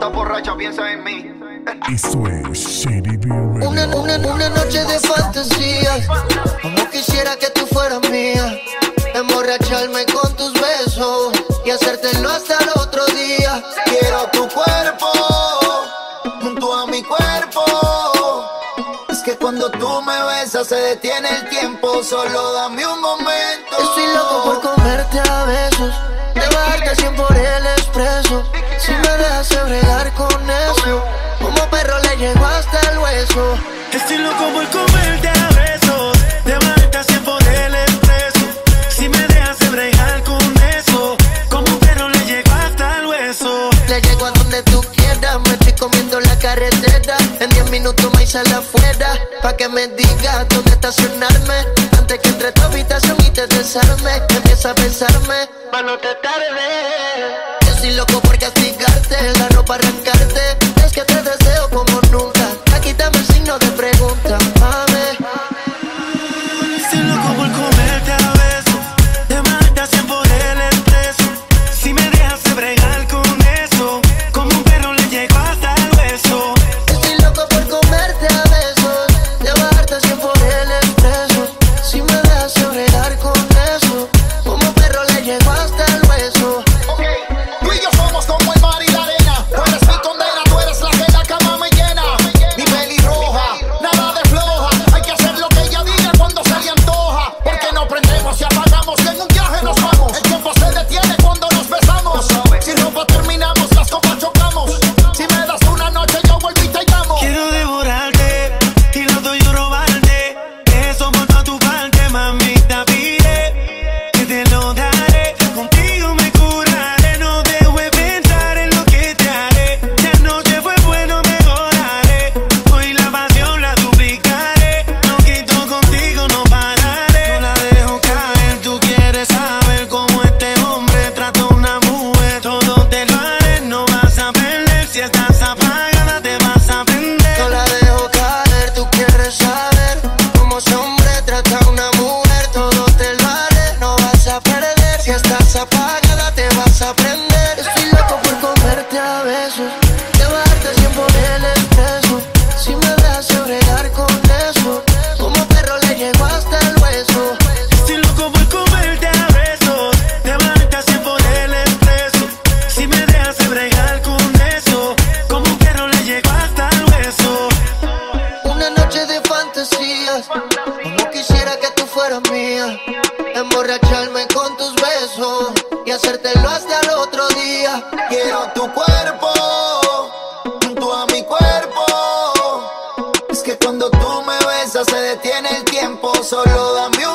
estás borracha, piensa en mí. Esto es Una, una, una noche de fantasía. Como quisiera que tú fueras mía. Emborracharme con tus besos y hacértelo hasta el otro día. Quiero tu cuerpo junto a mi cuerpo. Es que cuando tú me besas se detiene el tiempo. Solo dame un momento. Estoy loco por comerte a besos. Estoy loco por comerte a besos, de bajarte cien por el expreso. Si me dejas bregar con eso, como un perro le llego hasta el hueso. Le llego a donde tú quieras, me estoy comiendo la carretera. En 10 minutos me sale afuera, pa' que me digas dónde estacionarme. Antes que entre tu habitación y te desarme, empieza a pensarme, pa' no te tarde. Yo estoy loco por castigarte, gano para arrancarte. Sobregar con eso, como perro le llego hasta el hueso. Estoy loco por comerte a besos, bajarte así por el expreso. Si me dejas bregar con eso, como un perro le llego hasta el hueso. Una noche de fantasías, como quisiera que tú fueras mía. Emborracharme con tus besos y hacértelo hasta el otro día. Quiero tu cuerpo se detiene el tiempo. Solo dame